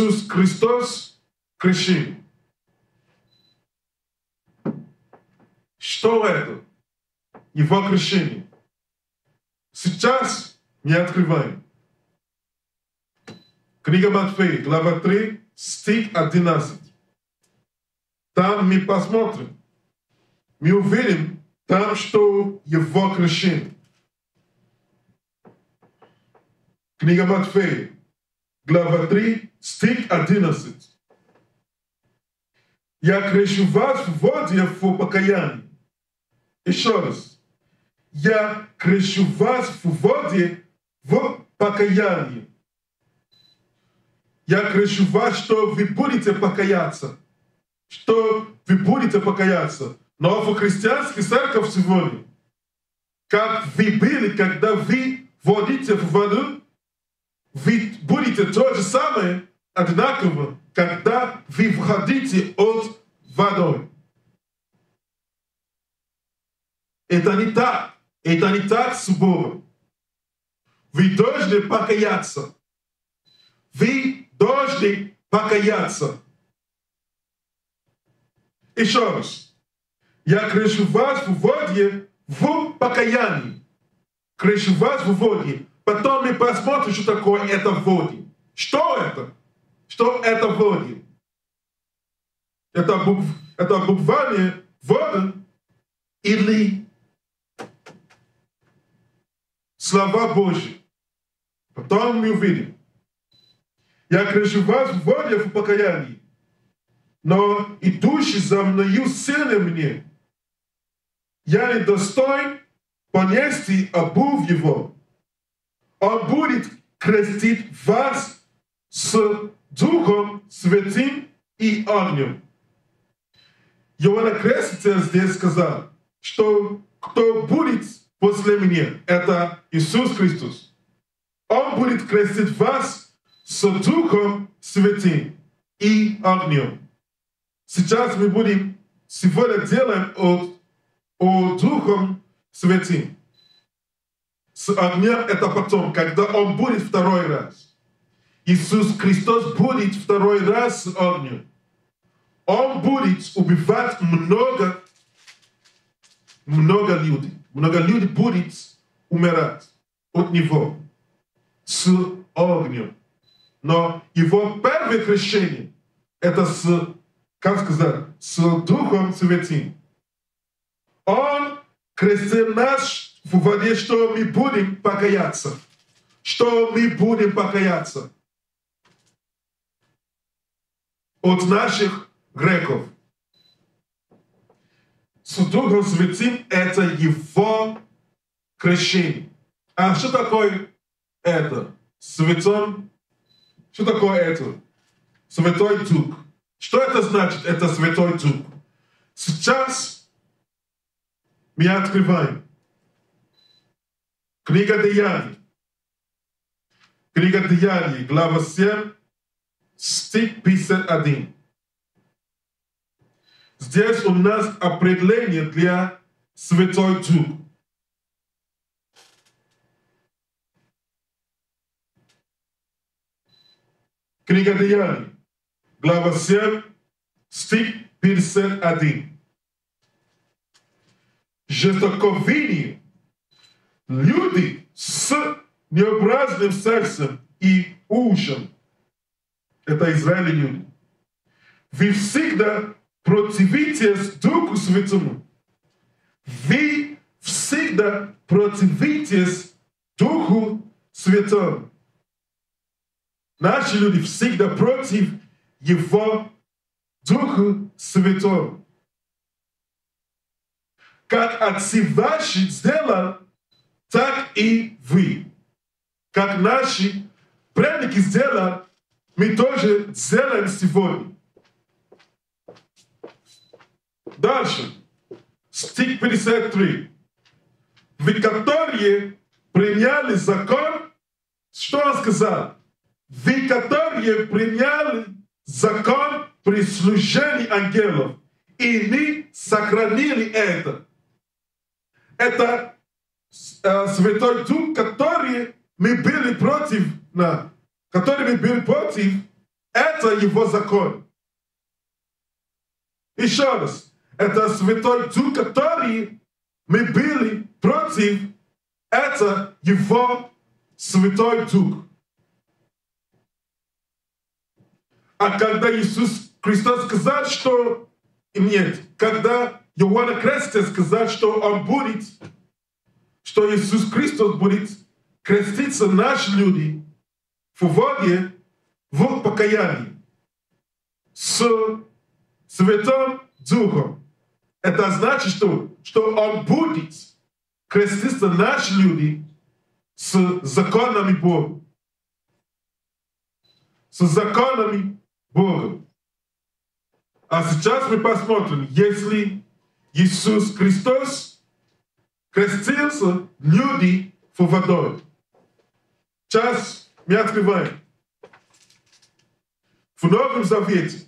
Иисус Христос крещение? Что это? Его крещение. Сейчас не открываем. Книга Матфея, глава 3, стих 11. Там мы посмотрим, мы увидим там, что его крещение. Книга Матфея, глава 3, стих 11. Я крещу вас в воде в покаянии. Еще раз. Я крещу вас в воде в покаянии. Я крещу вас, что вы будете покаяться. Что вы будете покаяться. Но в христианской церкви сегодня, как вы были, когда вы вводите в воду, вы будете то же самое, одинаково, когда вы входите от водой. Это не так. Это не так с Богом. Вы должны покаяться. Вы должны покаяться. Еще раз. Я крещу вас в воде в покаянии. Крещу вас в воде. Потом мы посмотрим, что такое это в воде. Что это? Что это в воде? Это, букв, это буквально вода или слова Божьи. Потом мы увидим. Я крещу вас в воде в покаянии, но идущий за мною сильный мне. Я не достоин понести обув его. Он будет крестить вас с Духом Святым и огнем. Иоанна Креститель здесь сказал, что кто будет после меня, это Иисус Христос. Он будет крестить вас с Духом Святым и огнем. Сейчас мы будем, сегодня делаем от, о Духом Святым. С огнем это потом, когда Он будет второй раз. Иисус Христос будет второй раз с огнем. Он будет убивать много, много людей. Много людей будет умирать от Него с огнем. Но его первое крещение – это с, как сказать, с Духом Святым. Он крестил нас воде, что мы будем покаяться. Что мы будем покаяться от наших греков. С Духом Святым – это его крещение. А что такое это? Святом? Что такое это? Святой Дух. Что это значит, это Святой Дух? Сейчас мы открываем. Книга Деяний. Книга Деяний, глава 7, стих 51. Здесь у нас определение для Святой Дух. Книга Деяний, глава 7, стих 51. Жестоковыни люди с необразным сердцем и ушем. Это Израиль люди. Вы всегда противитесь Духу Святому. Вы всегда противитесь Духу Святому. Наши люди всегда против Его Духа Святого. Как отцы ваши сделали, так и вы. Как наши предки сделали, мы тоже сделаем сегодня. Дальше. Стих 53. Вы, которые приняли закон, что он сказал? Вы, которые приняли закон при служении ангелов и не сохранили это. Это Святой Дух, который мы были против, на, который мы были против, это его закон. Еще раз, это Святой Дух, который мы были против, это его Святой Дух. А когда Иисус Христос сказал, что нет, когда Иоанна Креститель сказал, что Он будет, что Иисус Христос будет креститься наши люди в воде в покаянии с Святым Духом. Это значит, что, что Он будет креститься наши люди с законами Бога. С законами Бога. А сейчас мы посмотрим, если Иисус Христос крестился люди в водой. Сейчас мы открываем. В Новом Завете,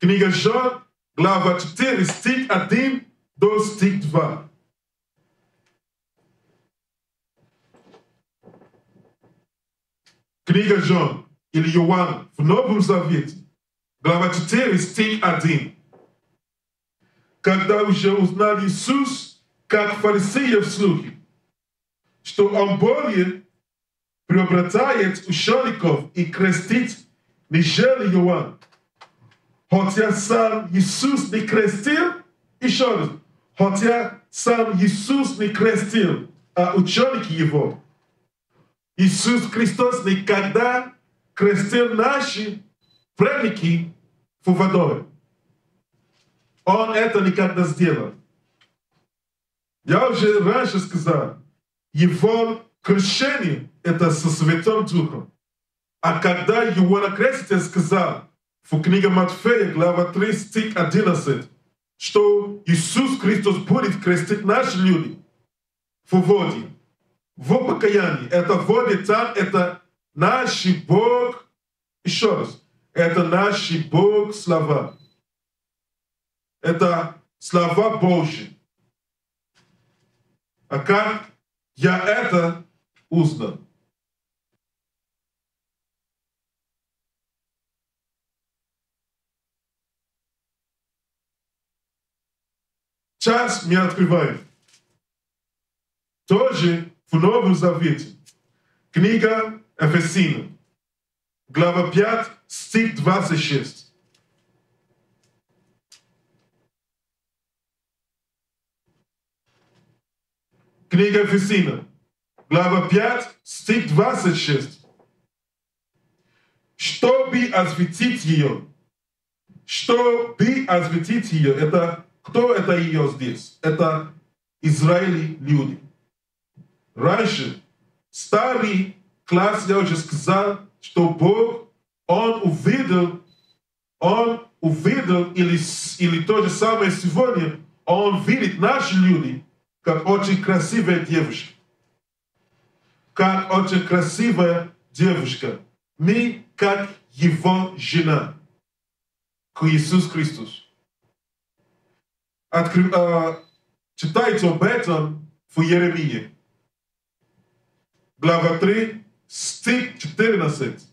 книга Жан, глава 4, стих 1 до стих 2. Книга Жан или Иоанн в Новом Завете, глава 4, стих 1. Когда уже узнал Иисус, как фарисеев слухи, что Он более преображает учеников и крестит, нежели Иоанн. Хотя сам Иисус не крестил, еще раз, хотя сам Иисус не крестил, а ученики Его. Иисус Христос никогда крестил наши предки в водой. Он это никогда сделал. Я уже раньше сказал, его крещение — это со Святым Духом. А когда Иоанна Креститель сказал в книге Матфея, глава 3, стих 11, что Иисус Христос будет крестить наши люди в воде, в покаянии. Это воде там, это наш Бог, еще раз, это наш Бог слова. Это слова Божьи. А как я это узнал? Сейчас мы открываем. Тоже в Новом Завете. Книга Ефесина. Глава 5, стих 26. Книга Ефесина. Глава 5, стих 26. Чтобы осветить ее. Чтобы осветить ее. Это кто это ее здесь? Это Израили люди. Раньше старый класс, я уже сказал, что Бог, Он увидел, Он увидел, или, или то же самое сегодня, Он видит наши люди, как очень красивая девушка. Как очень красивая девушка. Мы как Его жена. Иисус Христос. Откры, э, читайте об этом в Еремии. Глава 3, стих 14.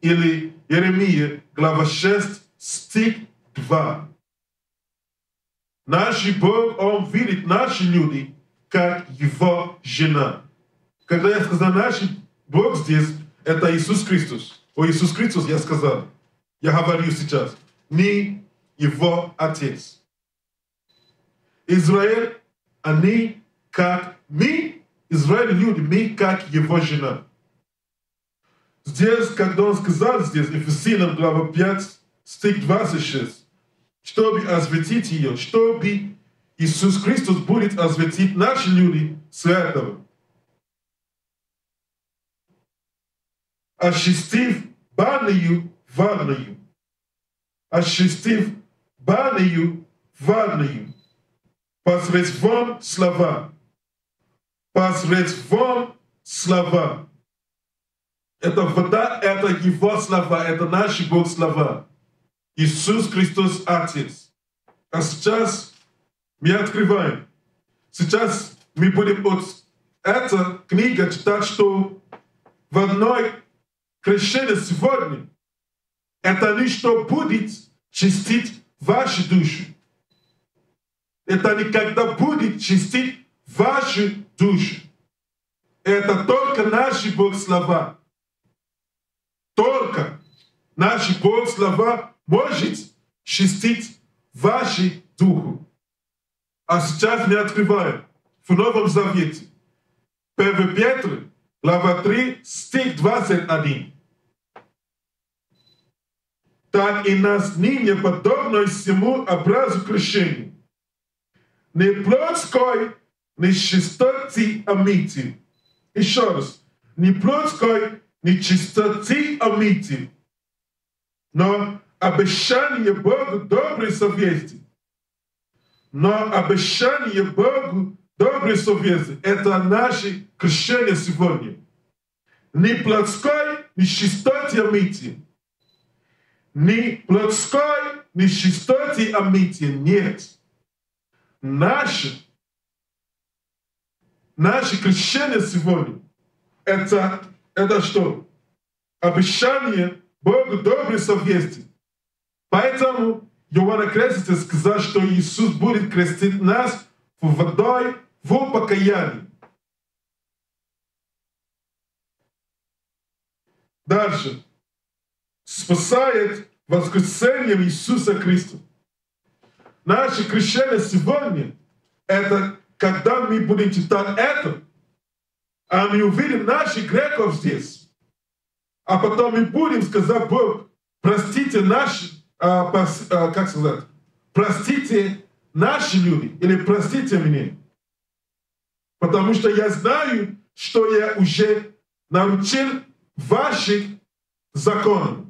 Или Еремия, глава 6, стих 2. Наш Бог, Он видит наши люди, как Его жена. Когда я сказал наш Бог здесь, это Иисус Христос. О Иисус Христос я сказал. Я говорю сейчас. Не Его Отец. Израиль, они как мы, Израиль люди, мы как Его жена. Здесь, когда он сказал здесь, Ефесинам, глава 5, стих 26, чтобы осветить ее, чтобы Иисус Христос будет осветить наши люди с этого. Очистив баною ванною. Очистив баною ванною. Посредством слова. Посредством слова. Это вода, это Его слова, это наши Бог слова. Иисус Христос Отец. А сейчас мы открываем. Сейчас мы будем от этой книги читать, что в одной крещении сегодня это не что будет чистить ваши души. Это никогда будет чистить ваши души. Это только наши Бог слова. Только наши Бог слова может чистить ваши духи. А сейчас мы открываем в Новом Завете. 1 Петр, глава 3, стих 21. Так и нас ныне подобно всему образу крещения. Не плотской, не чистоты омити. Еще раз. Не плотской, не чистоты омити. Но обещание Богу доброй совести но обещание Богу доброй совести – это наше крещение сегодня. Не плотской, не чистоте омытия. Не плотской, не чистоте омытия. Нет. Наше, наше крещение сегодня – это, это что? Обещание Богу доброй совести. Поэтому Иоанна Креститель сказал, что Иисус будет крестить нас водой в покаянии. Дальше. Спасает воскресением Иисуса Христа. Наше крещение сегодня — это когда мы будем читать это, а мы увидим наших греков здесь. А потом мы будем сказать, Бог, простите наши а, пос, а, как сказать, простите наши люди или простите мне. Потому что я знаю, что я уже нарушил ваших законов.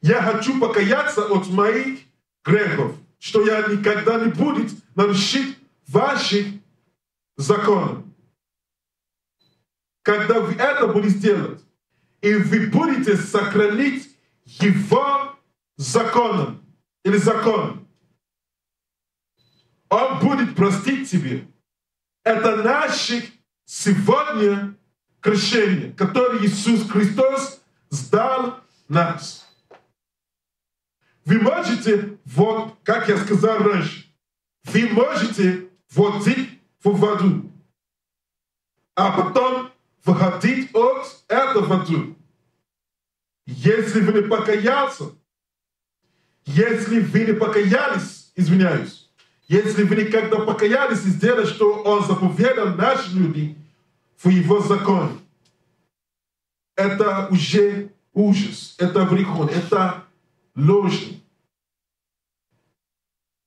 Я хочу покаяться от моих грехов, что я никогда не буду нарушить ваших законов. Когда вы это будете делать, и вы будете сохранить его законом или законом. Он будет простить тебе. Это наше сегодня крещение, которое Иисус Христос сдал нас. Вы можете, вот, как я сказал раньше, вы можете вводить в воду, а потом выходить от этого воду. Если вы не покаялся, если вы не покаялись, извиняюсь, если вы никогда покаялись и сделали, что Он заповедал наши люди в Его законе, это уже ужас, это брехун, это ложь.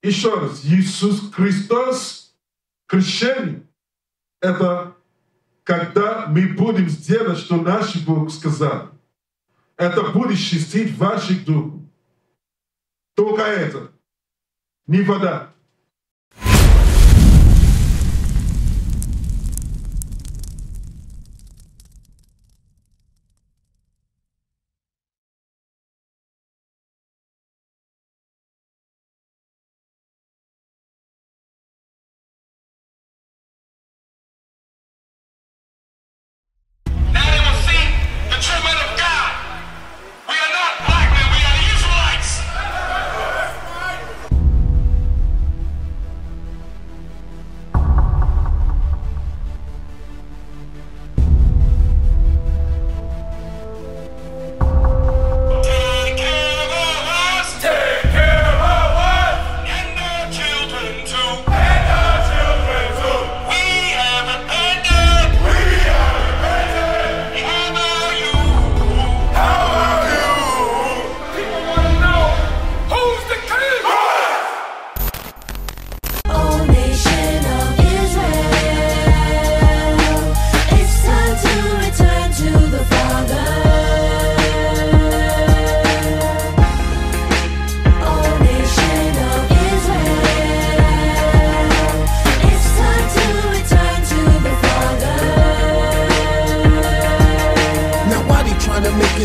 Еще раз, Иисус Христос, крещение, это когда мы будем сделать, что наш Бог сказал. Это будет чистить ваших Então, Toca essa. Nifada.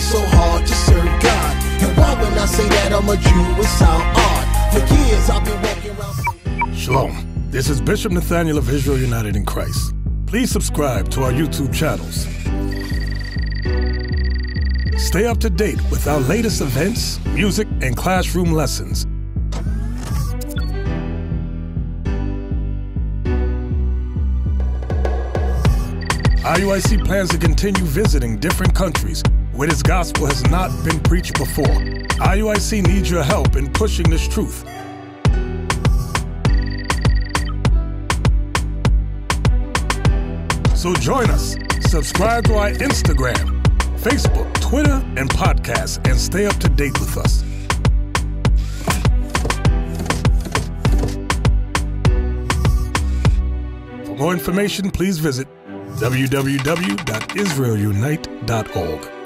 so hard to serve God. And why would I say that I'm a Jew? For years I've been walking around. Shalom. This is Bishop Nathaniel of Israel United in Christ. Please subscribe to our YouTube channels. Stay up to date with our latest events, music, and classroom lessons. IUIC plans to continue visiting different countries where this gospel has not been preached before. IUIC needs your help in pushing this truth. So join us. Subscribe to our Instagram, Facebook, Twitter, and podcast, and stay up to date with us. For more information, please visit www.israelunite.org.